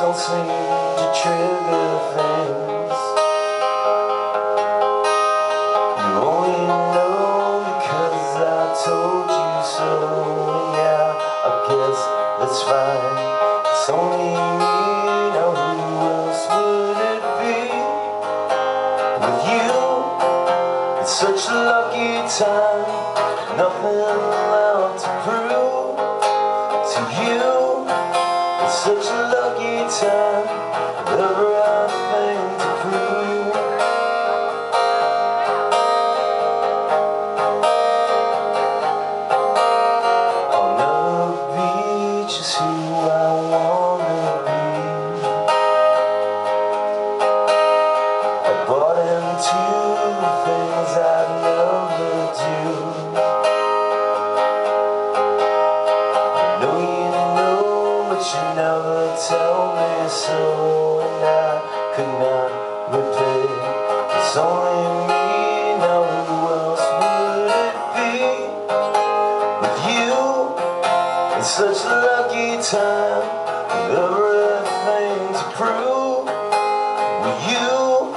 don't seem to trigger things. You only know because I told you so. Yeah, I guess that's fine. It's only me, now who else would it be? With you, it's such a lucky time. Nothing left to prove. To you It's such a who I wanna be. I bought into things I'd never do. I know you know, but you never tell me so, and I could not repay. It's time, with everything to prove. With you,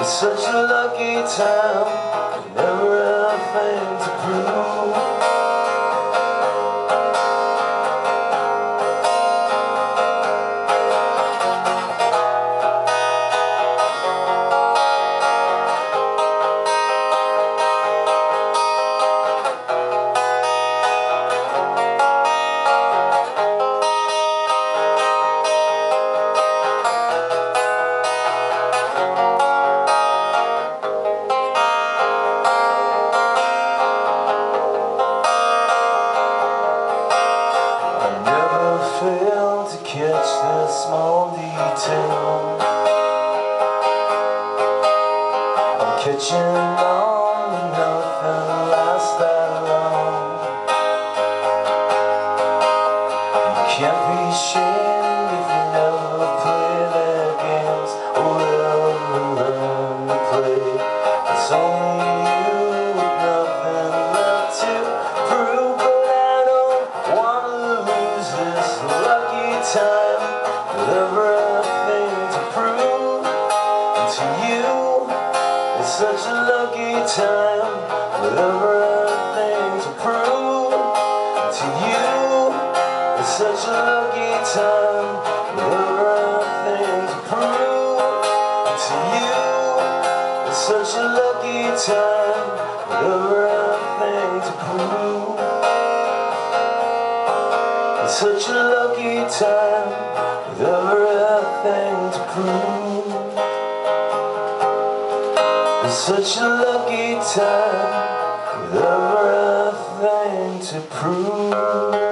it's such a lucky time, never fail to catch the small detail. I'm catching on, but nothing lasts that long. You can't be shamed time with everything to prove. It's such a lucky time with everything to prove.